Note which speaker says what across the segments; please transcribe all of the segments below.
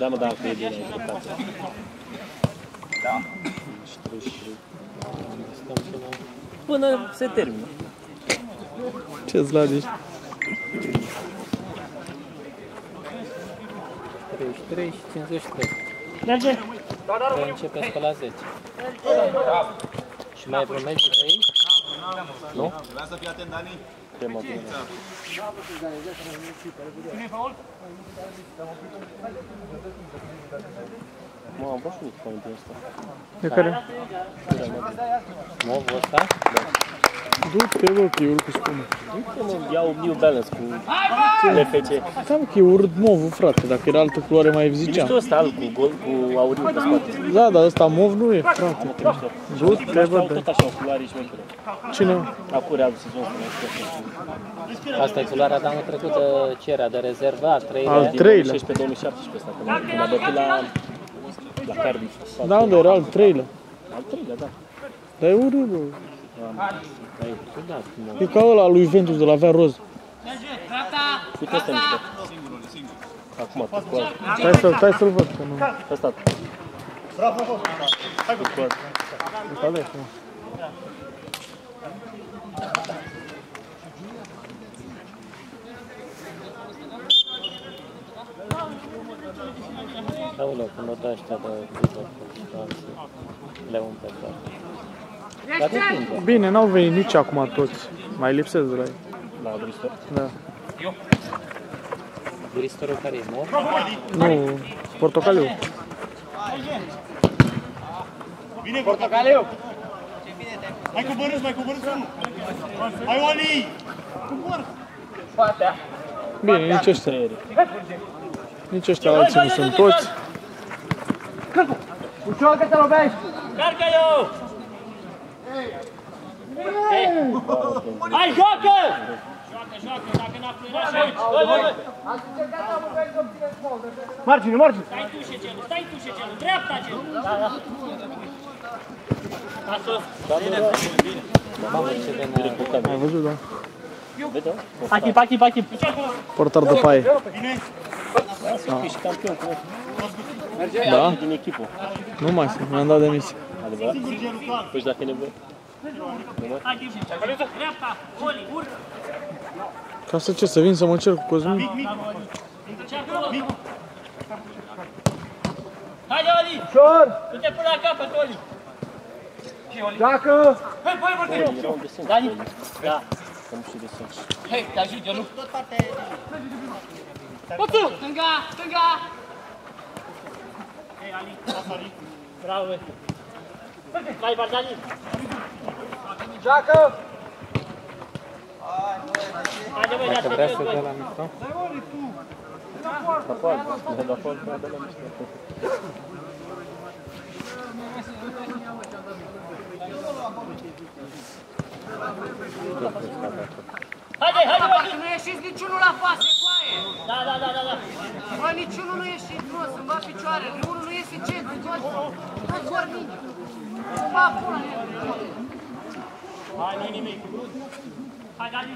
Speaker 1: Da, mă, dacă e bine, ai dreptate. Da. 33. Stăm până... Până se termină.
Speaker 2: Ce-ți lagi ești?
Speaker 3: 33 și 53.
Speaker 1: Merge!
Speaker 3: Voi începeți pe la 10. Și mai vreun meci pe ei?
Speaker 1: Nu?
Speaker 4: Vreau să fii atent, Dani?
Speaker 1: Prima bună. Mă, am vrut și mic pământul ăsta.
Speaker 2: De care?
Speaker 3: Movul ăsta?
Speaker 2: Du-te, bă, că e urât cu spumă.
Speaker 1: Uite, mă, iau New Balance cu LFC.
Speaker 2: Da, mă, că e urât movul, frate. Dacă era altă culoare mai
Speaker 1: Bine
Speaker 2: ziceam.
Speaker 1: știu ăsta alb cu, gol, cu auriu pe spate.
Speaker 2: Da, dar ăsta mov nu e, frate. Du-te,
Speaker 1: Ăștia
Speaker 2: bă,
Speaker 1: au
Speaker 2: de...
Speaker 1: tot așa o culoare șmecheră.
Speaker 2: Cine?
Speaker 1: Acum real sezon să mai știu.
Speaker 3: Asta e culoarea de anul trecut, de ce era? De rezervă, a treilea?
Speaker 2: Al treilea.
Speaker 1: 2016-2017 ăsta, când, când a bătut la, la Cardiff.
Speaker 2: Da, unde era al treilea?
Speaker 1: Al treilea, da.
Speaker 2: Dar e urât, bă.
Speaker 1: Ai ciudat, mă.
Speaker 2: E ca ăla lui Juventus de la avea roz.
Speaker 1: Uite ăsta mișto. Acum, tu cu altul.
Speaker 2: Stai să, stai să-l văd, că nu...
Speaker 1: Ăsta. Bravo, bravo. Hai cu altul.
Speaker 2: Ăsta de acum.
Speaker 3: Aoleu, când o dă ăștia de Cooper, le umple toate. Dar depinde.
Speaker 2: Bine, n-au venit nici acum toți. Mai lipsesc de la ei.
Speaker 1: La Bristol.
Speaker 2: Da.
Speaker 3: Bristorul care e mor?
Speaker 2: Nu, portocaliu.
Speaker 4: Mai coborâți, mai coborâți unul! Hai, Oli!
Speaker 2: Bine, nici ăștia. Nici ăștia alții nu sunt toți.
Speaker 1: Hai, joacă!
Speaker 4: Margine, margine!
Speaker 1: Stai tu și celul, stai tu și celul, dreapta celul. Da, da.
Speaker 3: Mamă, ce de
Speaker 2: Ai văzut, da?
Speaker 1: Vede? Achip, achip, achip.
Speaker 2: Portar de paie.
Speaker 1: Da, să fii și campion cu
Speaker 2: Da?
Speaker 1: din echipă.
Speaker 2: Nu mai sunt, mi-am dat demisia.
Speaker 1: Adevărat? Păi și dacă e nevoie.
Speaker 5: Dreapta, Oli, urcă!
Speaker 2: Ca să ce, să vin să mă cer cu Cosmin?
Speaker 5: Haide, Oli! Ușor! Du-te până la capăt, Oli!
Speaker 4: Dacă...
Speaker 5: Hai, hai, Martin!
Speaker 1: Era un desen. Dani? Da. Că nu știu desen.
Speaker 5: Hei, te ajut, eu nu? Tot partea Poțu! Stânga, stânga! Hei, Ali, Ali. Bravo, băi. Mai, Barzani!
Speaker 4: Joacă!
Speaker 5: Haide, băi,
Speaker 3: Dacă
Speaker 5: dați
Speaker 3: vrea
Speaker 5: pe
Speaker 3: să
Speaker 5: băi.
Speaker 3: dea la mișto?
Speaker 1: La poală. La poală, da, de la mișto.
Speaker 5: Haide, haide, Martin! Nu ieșiți niciunul la pas, e coaie! Da, da, da, da, da. Bă, niciunul nu ieși, nu, să-mi va picioarele, unul nu iese centru, toți, toți vor mingi. Să-mi va pula în el. Hai, nu nimic. Hai, Dani.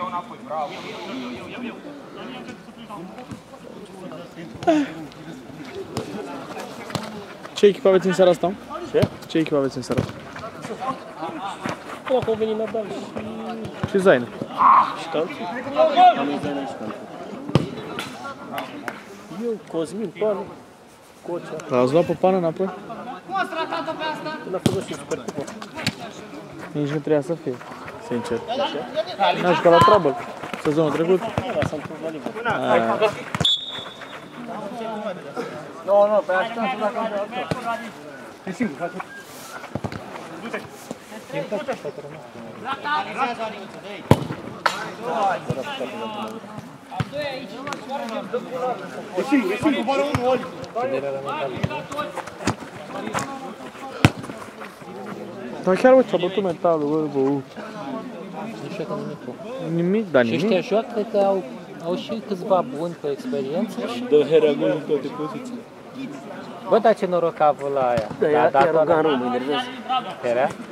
Speaker 5: Eu înapoi, bravo. Eu, eu, eu, eu, eu.
Speaker 2: Ce echipă aveți în seara asta?
Speaker 1: Ce?
Speaker 2: Ce echipă aveți în seara asta?
Speaker 1: Acum că au venit Nadal și
Speaker 2: Și Zaine.
Speaker 1: și alții. Am Izena și alții. Eu, Cosmin, Panu, Cocea.
Speaker 2: L-ați luat pe pană înapoi?
Speaker 5: Cum ați tratat-o pe asta?
Speaker 1: Când a făcut și Supercupă.
Speaker 2: Nici nu trebuia să fie, sincer. N-a jucat la Trouble sezonul trecut.
Speaker 1: Da, s-a întors la Liga.
Speaker 4: Nu, nu, pe asta nu dacă E singur, frate. E singur, e singur, coboară unul, Oli.
Speaker 2: Dar chiar, bă, ți-a bătut metalul, bă, bă.
Speaker 3: Nu știu că nimic.
Speaker 2: Nimic, dar
Speaker 3: Și ăștia
Speaker 2: nimic.
Speaker 3: joacă, cred că au, au și câțiva buni cu experiență și...
Speaker 1: Dă Heragon în toate pozițiile.
Speaker 3: Bă, dar ce noroc a avut la aia.
Speaker 1: Da, ia, ia ruga în rău, mă enervez.
Speaker 3: Era? Păi nu, stai, nu era el să ia la bătaie pe aici? El era.
Speaker 2: Da.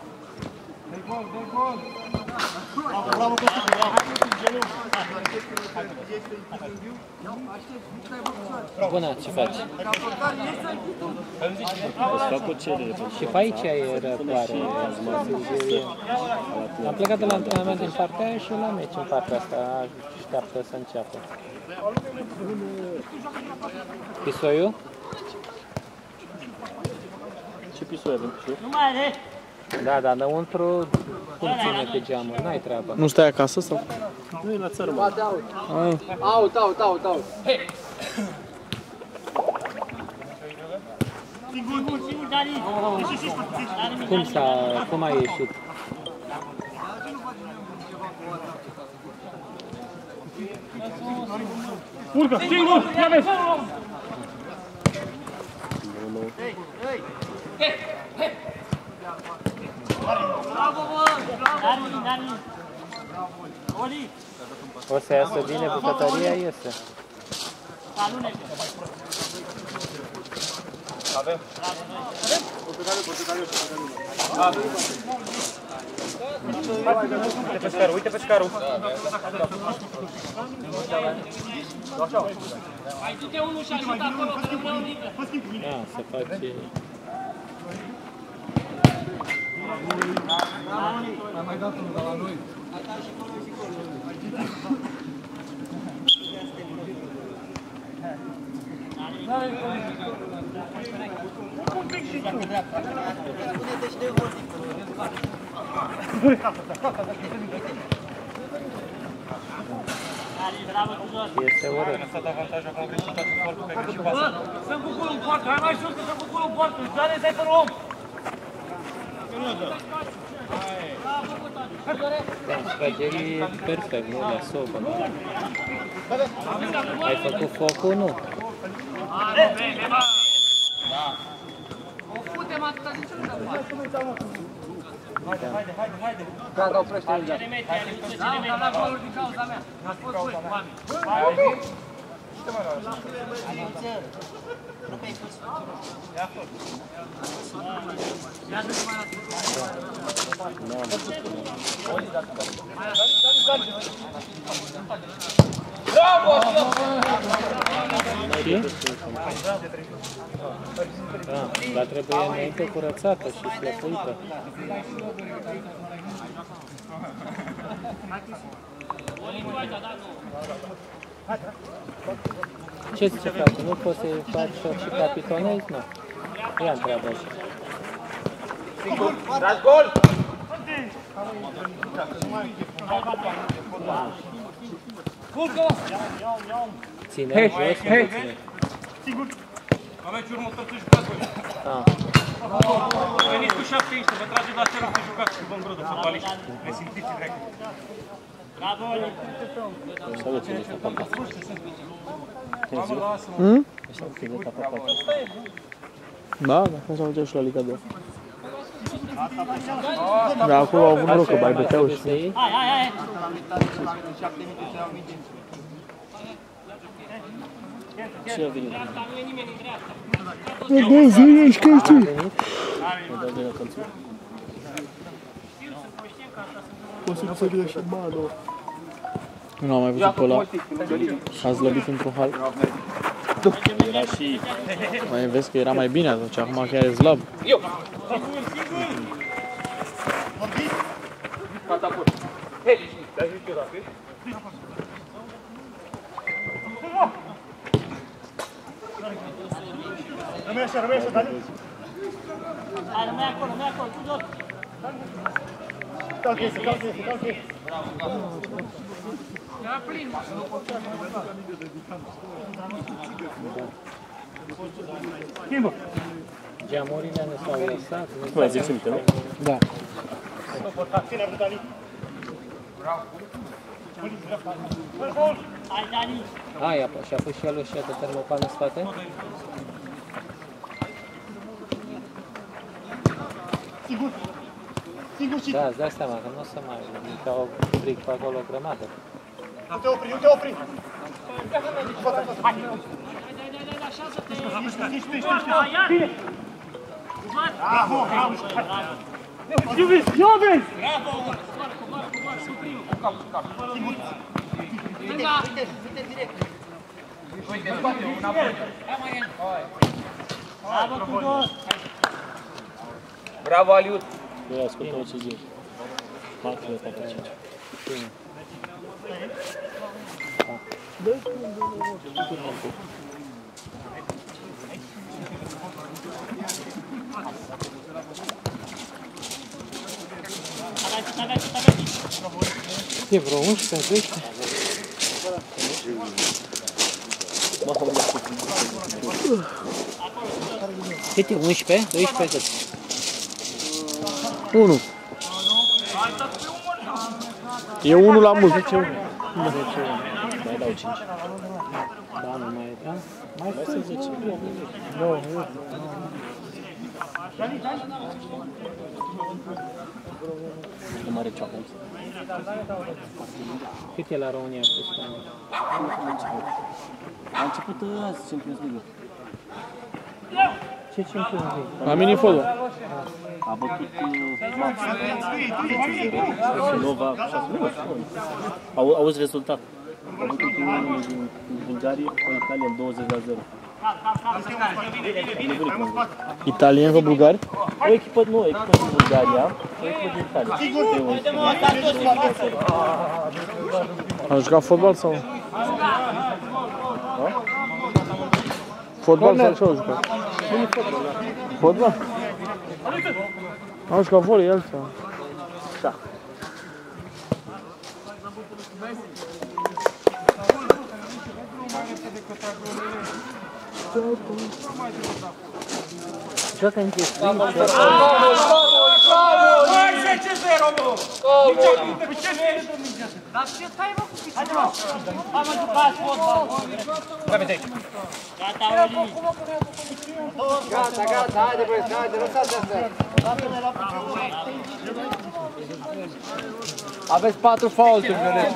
Speaker 1: unde venim în acasă.
Speaker 3: Bună, ce faci?
Speaker 1: Îți fac o cerere pentru
Speaker 3: Și pe aici e răcoare. Am plecat de la antrenament din partea aia și la meci în partea asta. Așteaptă să înceapă. Pisoiu?
Speaker 1: ce pisoi avem pisoi?
Speaker 3: Da, da, înăuntru cum ține pe geamul, n-ai treabă.
Speaker 2: Nu stai acasă sau?
Speaker 1: Nu e la țară, mă.
Speaker 2: Ah,
Speaker 4: Aut, aut, aut, aut.
Speaker 3: Cum s-a, cum a ieșit? O să iasă bine bucătăria, iese. Da, se face... Este urât.
Speaker 5: Să-mi cu culul în poartă, hai mai sus că să-mi cu culul în poartă, Dane, stai pe om!
Speaker 3: Scăderii e perfect, nu la sobă. Ai făcut focul? Nu.
Speaker 6: O futem atâta, de ce nu dăm
Speaker 4: Gata, oprește el.
Speaker 6: Da, am dat golul din cauza mea. N-ați fost voi, oameni.
Speaker 3: Și? Da, dar trebuie înainte curățată și slăpuită. Ce zice frate, nu poți să faci shot și capitonezi? Nu. Ia întreabă așa. Ține jos, unde ține?
Speaker 5: La meciul următor să jucați voi.
Speaker 3: Ah.
Speaker 5: Veniți cu 7 inși, vă trage la cerul să jucați cu băngrudă, fotbaliști. Ne simțiți direct.
Speaker 1: Să nu ține niște papați.
Speaker 2: Hmm?
Speaker 1: Așa, ține ca papați.
Speaker 2: Da, da, așa făceau și la Liga 2. Da, acolo au avut noroc că bai beteau și...
Speaker 3: Să iei?
Speaker 1: Ce a venit?
Speaker 2: Bă, zi, ești că știi.
Speaker 1: Mă dau de la călțuri.
Speaker 2: O să se și mano. Nu am mai văzut pe ăla. A slăbit într-un hal.
Speaker 1: Era și
Speaker 2: Mai vezi că era mai bine atunci, acum chiar e slab.
Speaker 5: Rămâi așa, rămâi așa, Dani.
Speaker 6: Hai, rămâi acolo, rămâi acolo, tu tot.
Speaker 5: Calcă este, calcă este, calcă este.
Speaker 6: Era plin.
Speaker 5: Schimbă.
Speaker 3: Geamurile ne s-au lăsat. nu
Speaker 1: mai zice minte, nu?
Speaker 2: Da.
Speaker 5: Ține, arată, Dani.
Speaker 6: Hai, Dani.
Speaker 3: Aia, și-a pus și el o șia de termopan în spate? Da, îți dai seama că nu o să mai ca o bric pe acolo o grămadă.
Speaker 4: Nu te opri, nu te opri!
Speaker 5: Hai!
Speaker 6: Bravo, bravo! Eu vezi, eu vezi! Bravo! Marco, Marco, Marco, primul! Cu capul, cu capul! Uite, uite, uite direct! Uite, uite, înapoi! Hai, Marian! Bravo,
Speaker 5: Tudor!
Speaker 6: Bravo, Aliut!
Speaker 1: Eu ascultam ce zici. 4, 4, 5.
Speaker 3: Quebrou uns, tem dois. Tem uns pés? Dois pés
Speaker 2: aqui. Um. E 1 la mult. 10 1.
Speaker 1: Mai dau 5.
Speaker 3: Da, nu mai e, da?
Speaker 1: Mai să 10. Nu mare cioapă.
Speaker 3: Cât e la România cu Spania?
Speaker 1: A început azi Champions League.
Speaker 3: Ce?
Speaker 2: La mini fotbal.
Speaker 1: A bătut Max 10-0 și Nova 6 Au, auzi rezultat. A bătut unul din Bulgaria cu Italia în 20 la 0.
Speaker 2: Italien cu bulgari?
Speaker 1: O echipă, nu, o echipă din Bulgaria, o echipă din Italia.
Speaker 2: A jucat fotbal sau? Fotbal sau ce au jucat? Fotbal? Au jucat volei, el sau?
Speaker 3: Joacă în chestii,
Speaker 6: Hai 10-0, mă! Cu ce
Speaker 5: Dar ce stai mă cu piciorul? Am jucat fotbal.
Speaker 4: Gata, gata, haide băieți, haide, lăsați astea. Aveți patru faulturi, vedeți.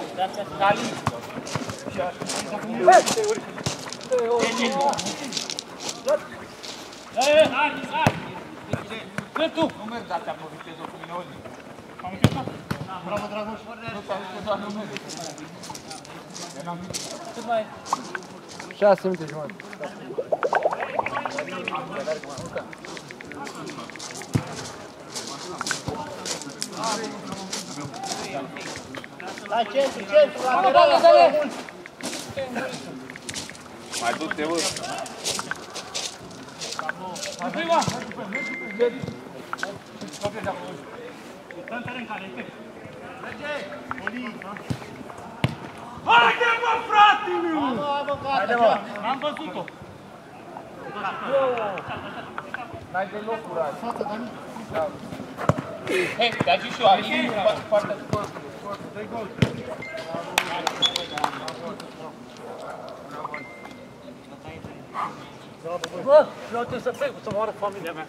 Speaker 4: Șase minute jumătate.
Speaker 5: La centru, centru, lateral.
Speaker 6: Mai du-te, mă! Haide, mă, frate meu!
Speaker 5: Haide, mă.
Speaker 6: Am văzut-o!
Speaker 4: N-ai de locuri azi.
Speaker 6: Hei, dar și eu, Alin, partea
Speaker 5: Bă, vreau te să plec, să moară familia mea.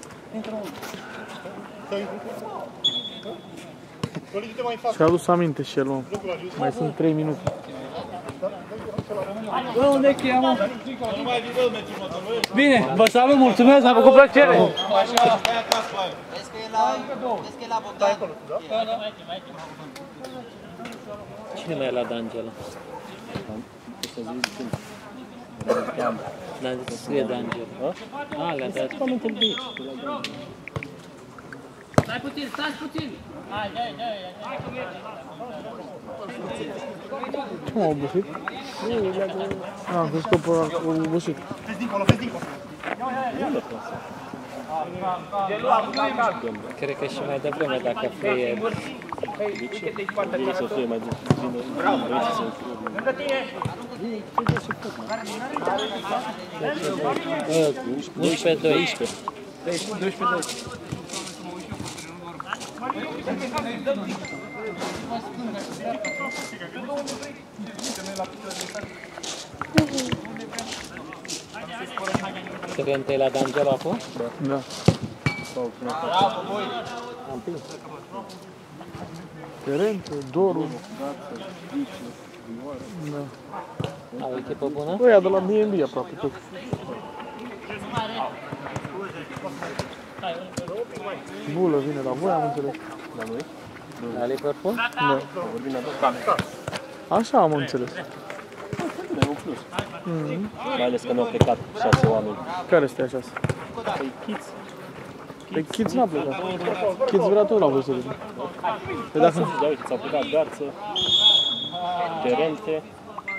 Speaker 2: Și-a adus aminte și el, om. Mai sunt 3 minute.
Speaker 5: Bă, unde e cheia, mă? Bine, vă salut, mulțumesc, mi-a făcut plăcere.
Speaker 7: Vezi că e la, vezi că e la Bogdan.
Speaker 3: Cine mai e la D'Angelo?
Speaker 1: Să zic,
Speaker 3: Dar scrie D'Angelo. A, le-a dat.
Speaker 1: am întâlnit.
Speaker 5: Stai puțin, stai puțin. Hai, dai, dai,
Speaker 2: Cum au obosit? A, am crezut că pe- au obosit.
Speaker 3: Cred că și mai devreme dacă fie
Speaker 1: Trebuie să fie mai bine. Băieții să fie.
Speaker 3: 11 12. Trebuie întâi la D'Angelo acum?
Speaker 2: Da.
Speaker 1: sau până acolo.
Speaker 7: Bravo, voi!
Speaker 2: Terent, Doru.
Speaker 1: Gață, Vici, Vioară.
Speaker 2: Da.
Speaker 3: Au o echipă bună?
Speaker 2: Ăia de la B&B aproape tot. Bulă vine la voi, am înțeles.
Speaker 1: La noi?
Speaker 3: La Liverpool?
Speaker 2: Da.
Speaker 1: Vorbim la două.
Speaker 2: Așa am înțeles.
Speaker 1: Bine, un plus. Mai ales că nu au plecat șase oameni.
Speaker 2: Care este așa?
Speaker 1: Păi Kids,
Speaker 2: Pe Kids n-a plecat. Kids vrea tot la voi să vedem. Păi dacă...
Speaker 1: da, uite, s-au plecat Gață, Terente,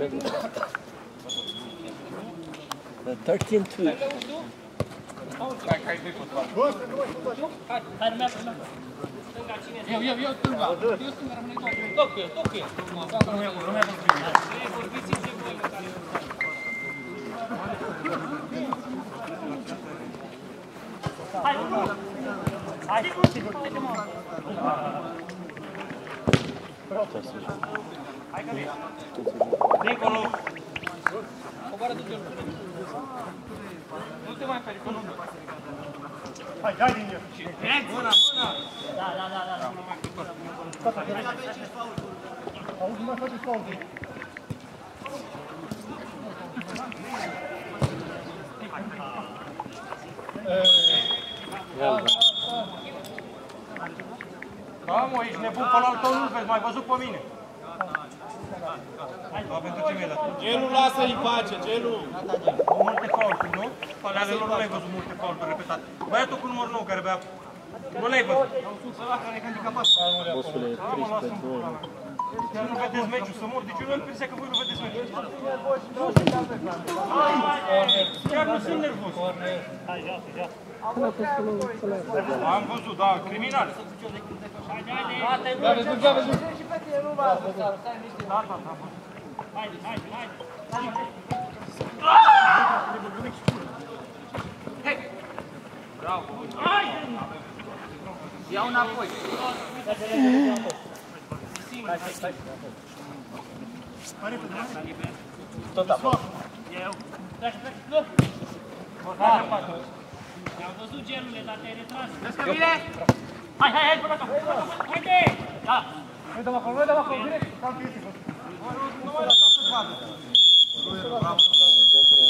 Speaker 1: teren. Hai să zici, nu de bani.
Speaker 2: Rotarul, cum să zici. Rotarul și-a făcut echipă la Liga 2. Ia-o cu tine. Că ai viteză.
Speaker 3: Treisprezece.
Speaker 1: 13-2.
Speaker 6: Dincolo! Nu te mai feri, că nu Hai, dai din el! Mâna, mâna! Da, da, da, da. Auzi, mai faceți faul. Da, mă, ești nebun, pe al tău nu vezi, mai văzut pe mine. Da, pentru ce mi-ai?
Speaker 7: Gelu, lasă-i pace, Gelu!
Speaker 6: Cu multe faulturi, nu? Păi, dar lor nu l-ai văzut multe faulturi repetate. Băiatul cu numărul 9 care bea... Nu l-ai văzut. Bosule, 13
Speaker 1: pentru 1.
Speaker 6: Dar nu vedeți meciul, să mor. Deci eu nu am impresia că voi nu vedeți meciul. Chiar nu sunt nervos. Am văzut, da, criminal. Da,
Speaker 5: vezi,
Speaker 6: da, vezi. Da, da, da. Haide, haide, haide. Bravo! Ia înapoi!
Speaker 5: Am văzut gelurile, dar te-ai retras. Hai, hai, hai, până acolo. Haide! Da.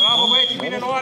Speaker 6: Bravo, băieți, bine, nu are.